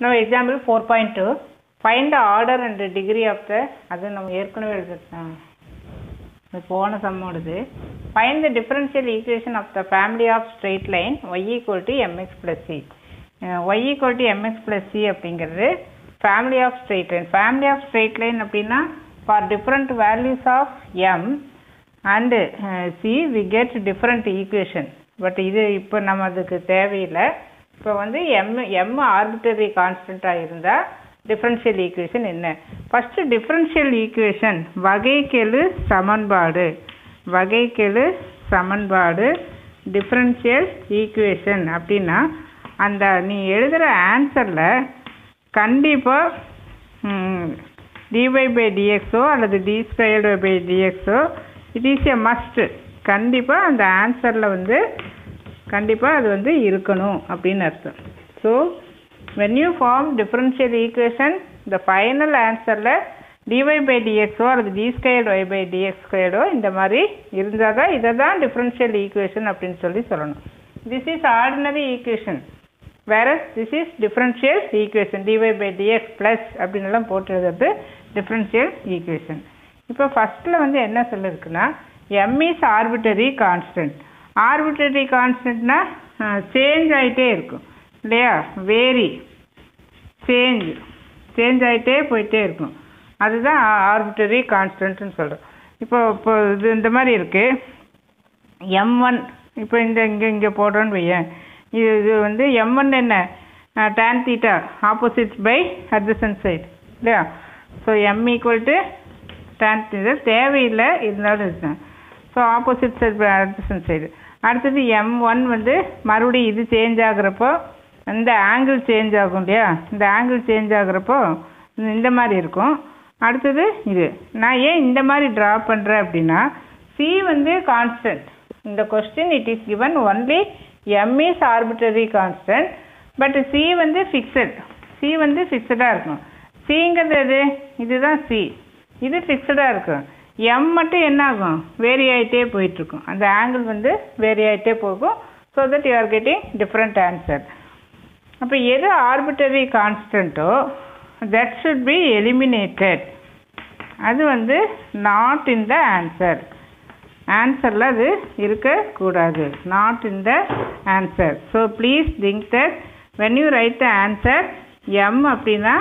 நம்ம example four point two find order and degree of the அது நம்ம ஏற்கனவே எழுதிருக்கோம் இது போன சம்மோடது find the differential equation of the family of straight line y equal to m x plus c y equal to m x plus c அப்படிங்கிறது family of straight line family of straight line அப்படின்னா for different values of m and c we get different equation but இது இப்போ நம்ம அதுக்கு தேவையில்லை. இப்போ வந்து M M arbitrary கான்ஸ்டண்ட்டாக இருந்தால் டிஃப்ரென்ஷியல் ஈக்குவேஷன் என்ன? ஃபஸ்ட்டு டிஃப்ரென்ஷியல் ஈக்குவேஷன் வகைக்கெழு சமன்பாடு. வகைக்கெழு சமன்பாடு டிஃப்ரென்ஷியல் ஈக்குவேஷன் அப்படின்னா அந்த நீ எழுதுகிற ஆன்சரில் கண்டிப்பாக டிஒய் பை டிஎக்ஸோ அல்லது டி ஸ்கொயர்டு பை டிஎக்ஸோ இட் இஸ் எ மஸ்ட்டு கண்டிப்பாக அந்த ஆன்சரில் வந்து கண்டிப்பாக அது வந்து இருக்கணும் அப்படின்னு அர்த்தம் so when you form differential equation இந்த ஃபைனல் ஆன்சரில் டிஒய் பை டிஎக்ஸோ அல்லது d squared y by d x ஸ்கொயர்டோ இந்த மாதிரி இருந்தால் தான் இதை தான் டிஃப்ரென்ஷியல் ஈக்குவேஷன் அப்படின்னு சொல்லி சொல்லணும் this is ordinary equation versus this is differential equation d y by d x plus அப்படின்லாம் போட்டுருக்கிறது டிஃப்ரென்ஷியல் ஈக்குவேஷன் இப்போ ஃபஸ்ட்டில் வந்து என்ன சொல்லியிருக்குன்னா m is arbitrary constant arbitrary constantனா change ஆகிட்டே இருக்கும். இல்லையா? வேரி சேஞ்ச் சேஞ்ச் ஆகிட்டே போயிட்டே இருக்கும். அதுதான் ஆர்பிட்டரி கான்ஸ்டன்ட்னு சொல்கிறோம் இப்போ இப்போ இது இந்த மாதிரி இருக்குது எம் ஒன் இப்போ இந்த இங்கே இங்கே போடுறோன்னு வையேன். இது இது வந்து எம் ஒன் என்ன? Tan theta opposite by adjacent side இல்லையா? So m equal to tan theta தேவையில்லை இருந்தாலும் இதுதான். So opposite side by side அடுத்தது எம் ஒன் வந்து மறுபடியும் இது சேஞ்ச் ஆகுறப்போ இந்த ஆங்கிள் சேஞ்ச் ஆகும் இல்லையா? இந்த ஆங்கிள் சேஞ்ச் ஆகுறப்போ இந்த மாதிரி இருக்கும். அடுத்தது இது. நான் ஏன் இந்த மாதிரி ட்ரா பண்ணுறேன் அப்படின்னா சி வந்து கான்ஸ்டன்ட் இந்த question it is given only m is arbitrary constant but c வந்து ஃபிக்ஸட் சி வந்து ஃபிக்ஸடாக இருக்கும். சிங்கிறது எது? இதுதான் சி இது ஃபிக்ஸடாக இருக்கும். எம் மட்டும் என்ன ஆகும்? வேரி ஆகிட்டே போயிட்டுருக்கும். அந்த ஆங்கிள் வந்து வேரி ஆகிட்டே போகும். So that you are getting different answer அப்போ எது ஆர்பிட்டரி கான்ஸ்டண்ட்டோ தட் ஷுட் பி எலிமினேட்டட் அது வந்து நாட் இன் த ஆன்சர் ஆன்சரில் அது இருக்கக்கூடாது. Not in the answer so please think that when you write the answer m அப்படின்னா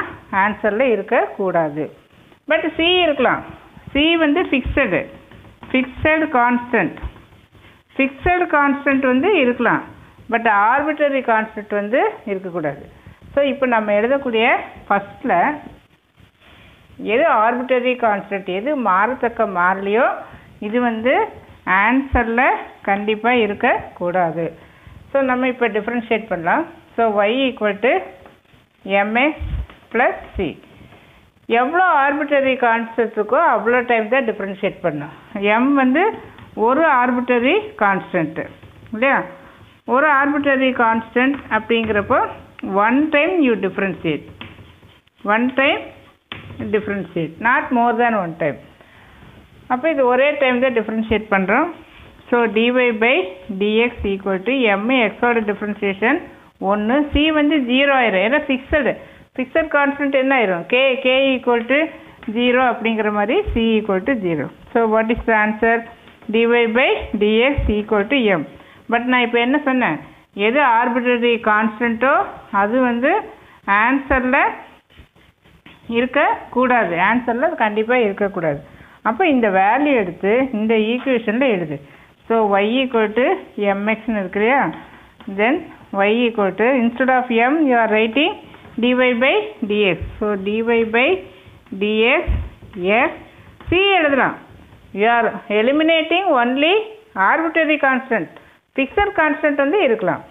ஆன்சரில் இருக்கக்கூடாது. பட் சி இருக்கலாம். சி வந்து fixed fixed constant fixed constant வந்து இருக்கலாம். பட் ஆர்பிட்டரி கான்ஸ்டன்ட் வந்து இருக்கக்கூடாது. ஸோ இப்போ நம்ம எழுதக்கூடிய ஃபஸ்ட்டில் எது ஆர்பிட்டரி கான்ஸ்டன்ட் எது மாறத்தக்க மாறலையோ இது வந்து ஆன்சரில் கண்டிப்பாக இருக்கக்கூடாது. ஸோ நம்ம இப்போ டிஃப்ரென்ஷியேட் பண்ணலாம். So y equal to m x plus c எவ்வளோ ஆர்பிட்டரி கான்ஸ்டன்ட் இருக்கோ அவ்வளோ டைம் தான் டிஃப்ரென்ஷியேட் பண்ணணும் எம் வந்து ஒரு ஆர்பிட்டரி கான்ஸ்டன்ட்டு இல்லையா? ஒரு ஆர்பிட்டரி கான்ஸ்டன்ட் அப்படிங்கிறப்போ one time you differentiate one time differentiate not more than one time அப்போ இது ஒரே டைம் தான் டிஃப்ரென்ஷியேட் பண்ணுறோம் so d y by d x equal to m a எக்ஸோட டிஃப்ரென்ஷியேஷன் ஒன்று சி வந்து ஜீரோ ஆயிரும். ஏன்னா ஃபிக்ஸடு ஃபிக்ஸட் கான்ஸ்டன்ட் என்ன ஆயிரும்? K k equal to zero அப்படிங்கிற மாதிரி c equal to zero so what is the answer d y by d x equal to m but நான் இப்போ என்ன சொன்னேன்? எது ஆர்பிட்ரரி கான்ஸ்டன்ட்டோ அது வந்து ஆன்சரில் இருக்கக்கூடாது. ஆன்சரில் கண்டிப்பாக இருக்கக்கூடாது. அப்போ இந்த வேல்யூ எடுத்து இந்த ஈக்குவேஷனில் எழுது. ஸோ ஒய் ஈக்குவல் டு எம்எக்ஸ்னு இருக்கு இல்லையா? Then y equal to instead of m you are writing d y by d x so d y by d x x c எழுதலாம். You eliminating only arbitrary constant fixer constant வந்து இருக்கலாம்.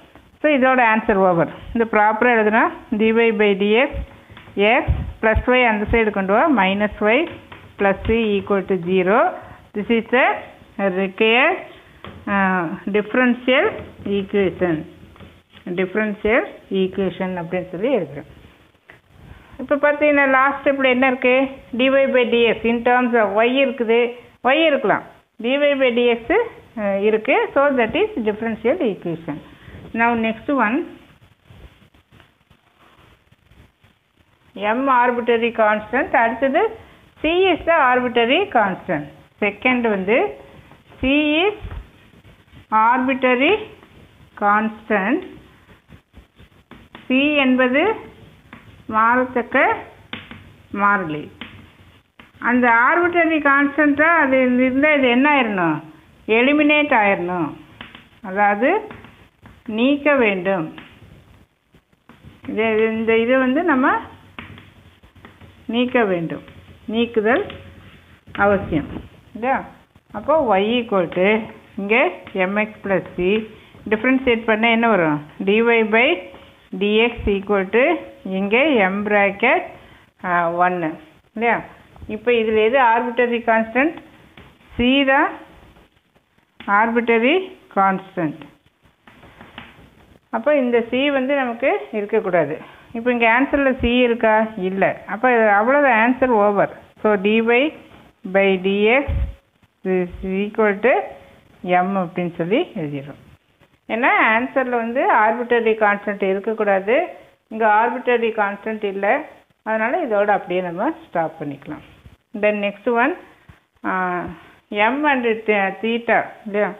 So இதோட answer over இந்த ப்ராப்பராக எழுதுனா d y by d x x plus y அந்த side கொண்டு வா. Minus y plus c equal to zero this is a required differential equation differential equation அப்படின்னு சொல்லி எழுதுகிறோம் இப்போ பார்த்தீங்கன்னா லாஸ்ட் ஸ்டெப்பில் என்ன இருக்குது d y by d x in terms of y இருக்குது. ஒய் இருக்கலாம். D y by d x இருக்குது so that is differential equation now next one m arbitrary constant அடுத்தது c is the arbitrary constant second வந்து c arbitrary constant c என்பது மாறத்தக்க மாறிலி. அந்த arbitrary கான்ஸ்டண்ட்டாக அது இருந்தால் இது என்ன ஆயிடணும் எலிமினேட் ஆயிடணும் அதாவது நீக்க வேண்டும். இது இந்த இது வந்து நம்ம நீக்க வேண்டும். நீக்குதல் அவசியம். இல்லையா? அப்போ ஒய் ஈக்குவல் டு இங்கே m x plus c differentiate பண்ண என்ன வரும்? D y by d x equal to இங்கே எம் ப்ராக்கெட் ஒன்று இல்லையா? இப்போ இதில் எது ஆர்பிட்டரி கான்ஸ்டன்ட் சி தான் ஆர்பிட்டரி கான்ஸ்டன்ட் அப்போ இந்த சி வந்து நமக்கு இருக்கக்கூடாது. இப்போ இங்கே ஆன்சரில் சி இருக்கா? இல்லை. அப்போ அவ்வளோதான் answer over so d y by d x is equal to m அப்படின்னு சொல்லி எழுதிடுறோம். ஏன்னா ஆன்சரில் வந்து ஆர்பிட்டரி கான்ஸ்டன்ட் இருக்கக்கூடாது. இங்கே ஆர்பிட்டரி கான்ஸ்டன்ட் இல்லை. அதனால் இதோட அப்படியே நம்ம ஸ்டாப் பண்ணிக்கலாம். Then next one m and theta இல்லையா?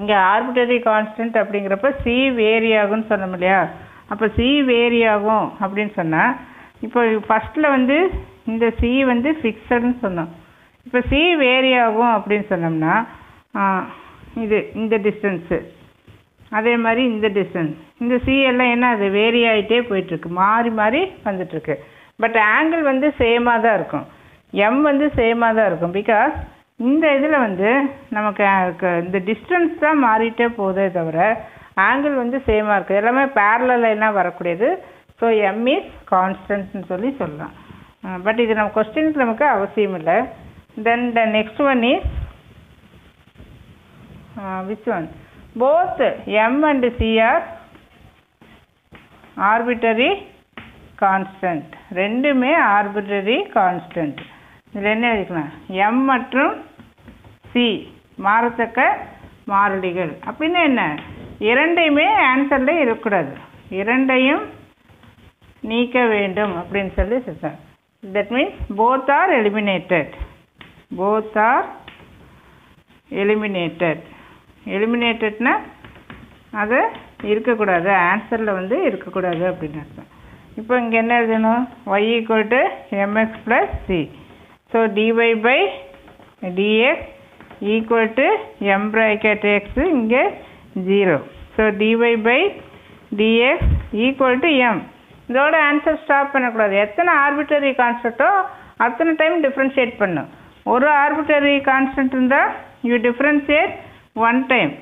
இங்கே ஆர்பிட்டரி கான்ஸ்டன்ட் அப்படிங்கிறப்ப சி வேரி ஆகும்னு சொன்னோம் இல்லையா? அப்போ சி வேரி ஆகும் அப்படின்னு சொன்னால் இப்போ ஃபஸ்ட்டில் வந்து இந்த சி வந்து ஃபிக்ஸடுன்னு சொன்னோம். இப்போ சி வேரி ஆகும் அப்படின்னு சொன்னோம்னா இது இந்த டிஸ்டன்ஸு அதே மாதிரி இந்த டிஸ்டன்ஸ் இந்த சி எல்லாம் என்ன அது வேரி ஆகிட்டே போயிட்டுருக்கு. மாறி மாறி வந்துட்டுருக்கு. பட் ஆங்கிள் வந்து சேமாக தான் இருக்கும். எம் வந்து சேமாக தான் இருக்கும். பிகாஸ் இந்த இதில் வந்து நமக்கு இந்த டிஸ்டன்ஸ் தான் மாறிட்டே போதே தவிர ஆங்கிள் வந்து சேமாக இருக்குது எல்லாமே பேரலாம் வரக்கூடியது. ஸோ எம் இஸ் கான்ஸ்டன்ட்னு சொல்லி சொல்லலாம். பட் இது நம்ம கொஸ்டினுக்கு நமக்கு அவசியம் இல்லை. Then the next one is which one both m and c are arbitrary constant ரெண்டுமே ஆர்பிட்டரி கான்ஸ்டன்ட் இதில் என்ன எழுதிக்கலாம் எம் மற்றும் சி மாறத்தக்க மாறிலிகள். அப்படின்னா என்ன? இரண்டையுமே ஆன்சரில் இருக்கக்கூடாது. இரண்டையும் நீக்க வேண்டும் அப்படின்னு சொல்லி சொல்கிறேன் that means both are eliminated both are eliminated எலிமினேட்டட்னா அது இருக்கக்கூடாது. ஆன்சரில் வந்து இருக்கக்கூடாது அப்படின்னு அர்த்தம். இப்போ இங்கே என்ன எழுதணும்? Y equal to m x plus c so d y by d x equal to m bracket x இங்கே zero so d y by d x equal to m இதோட ஆன்சர் ஸ்டாப் பண்ணக்கூடாது. எத்தனை ஆர்பிட்டரி கான்ஸ்டன்ட்டோ அத்தனை time differentiate பண்ணும் ஒரு arbitrary constant இருந்தால் you differentiate one time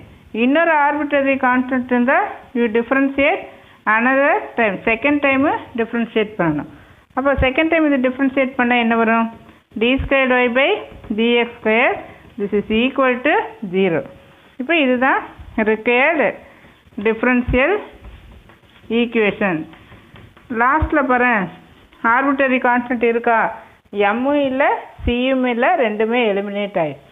இன்னொரு ஆர்பிட்டரி கான்ஸ்டன்ட் இருந்தால் you differentiate another time second time differentiate பண்ணணும். அப்போ செகண்ட் டைம் இது டிஃப்ரென்ஷியேட் பண்ணால் என்ன வரும்? D squared y by d x square this is equal to zero இப்போ இதுதான் ரிக்கையர்டு டிஃப்ரென்ஷியல் ஈக்குவேஷன் லாஸ்ட்டில் பாரு ஆர்பிட்டரி கான்ஸ்டன்ட் இருக்கா? எம்மும் இல்லை சியும் இல்லை ரெண்டுமே எலிமினேட் ஆயிடுச்சு.